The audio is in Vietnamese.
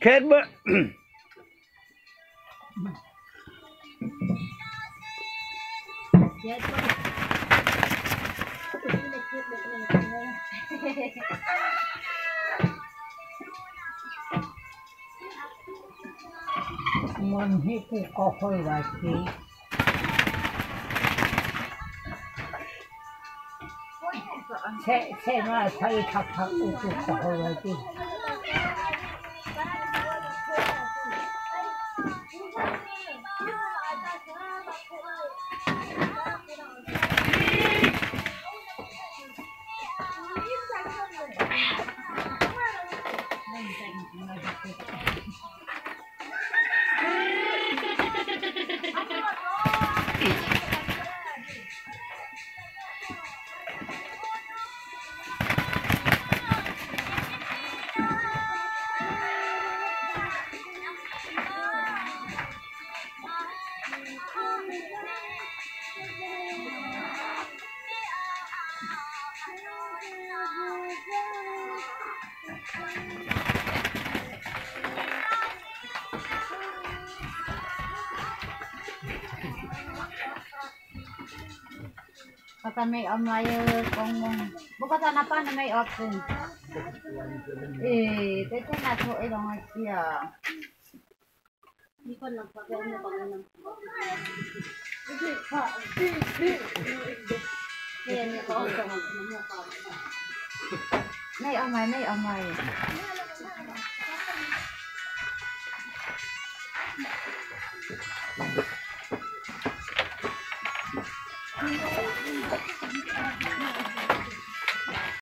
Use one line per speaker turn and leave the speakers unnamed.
เคสเบอร์
มันให้กูก็ค่อยว่าทีแช่แช่มาใช้ทักทักอุตุก็ค่อยว่า
Kata may amay kung buka na pa na may option. Eh, tete na to ilong siya. Ah. Hindi ko lang pag ano pag ano. Hindi pa. Kaya niya ko ako mo pa. May amay, may amay.